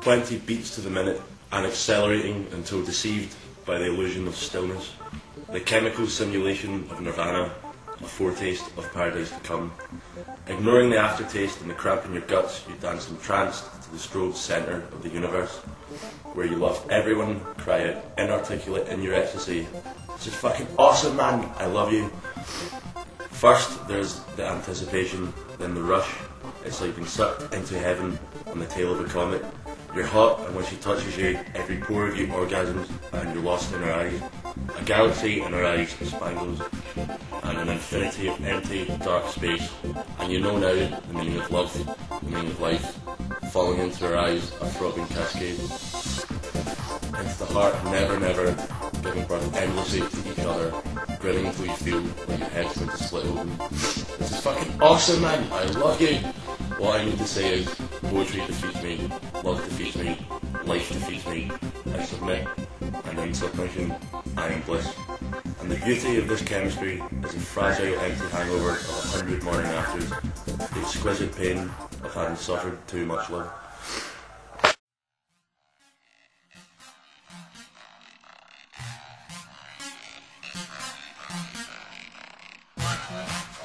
Twenty beats to the minute and accelerating until deceived by the illusion of stillness. The chemical simulation of nirvana, a foretaste of paradise to come. Ignoring the aftertaste and the cramp in your guts, you dance entranced to the strobe centre of the universe, where you love everyone, cry out inarticulate in your ecstasy. This is fucking awesome, man! I love you. First, there's the anticipation, then the rush. It's like being sucked into heaven on the tail of a comet. You're hot, and when she touches you, every pore of you orgasms, and you're lost in her eyes. A galaxy in her eyes spangles, and an infinity of empty, dark space. And you know now the meaning of love, the meaning of life. Falling into her eyes, a throbbing cascade. Into the heart, never, never, giving birth endlessly to each other, grinning until you feel like your head's going to split open. This is fucking awesome, man! I love you! What I need to say is, poetry defeats me, love defeats me, life defeats me submission and English. And the beauty of this chemistry is the fragile, empty hangover of a hundred morning afters, the exquisite pain of having suffered too much love. Thank